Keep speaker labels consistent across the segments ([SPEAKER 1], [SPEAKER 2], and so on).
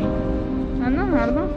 [SPEAKER 1] No, no, no.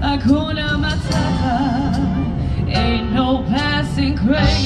[SPEAKER 2] Akuna Matata, ain't no passing craze.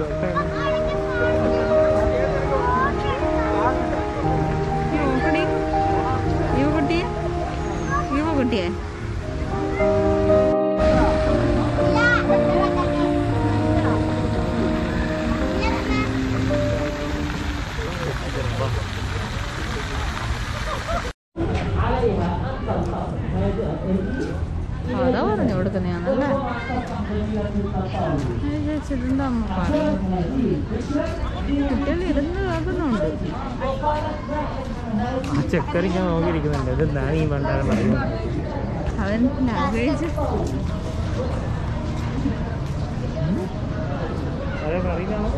[SPEAKER 3] വെച്ചിട്ടുണ്ട് അമ്മ
[SPEAKER 4] നോക്കിയിരിക്കുന്നുണ്ട്. ഇത് ഞാൻ ഈ പണ്ടാണ് പറയുന്നത്.
[SPEAKER 3] അവൻ
[SPEAKER 4] നഗേജ് പറയുന്നതാണോ